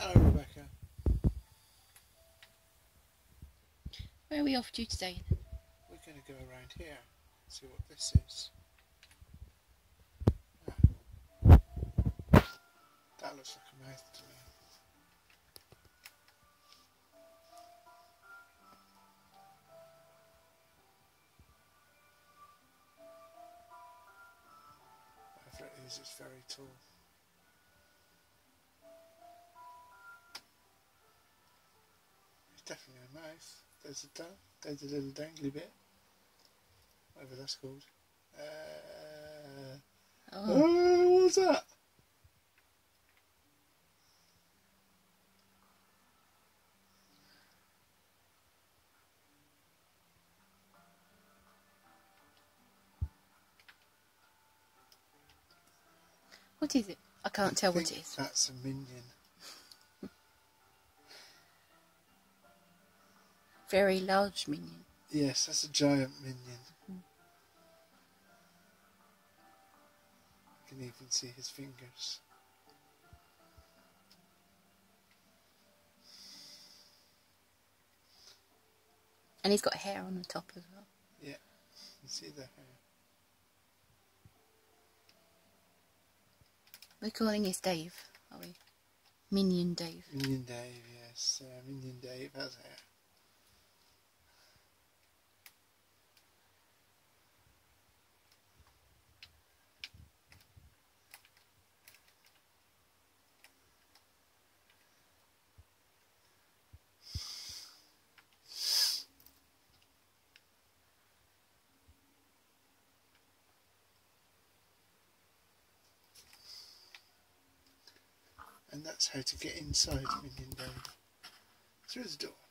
Hello, Rebecca. Where are we off to today? We're going to go around here, see what this is. Ah. That looks like a mouth to me. Whatever it is, it's very tall. Definitely a mouth. There's a there's a little dangly bit. Whatever that's called. Uh, Oh, oh, what's that? what is it? I can't tell I what it is. That's a minion. Very large minion. Yes, that's a giant minion. Hmm. You can even see his fingers. And he's got hair on the top as well. Yeah, you see the hair. We're calling this Dave, are we? Minion Dave. Minion Dave, yes. Uh, minion Dave has hair. And that's how to get inside Minion Dave. Through the door.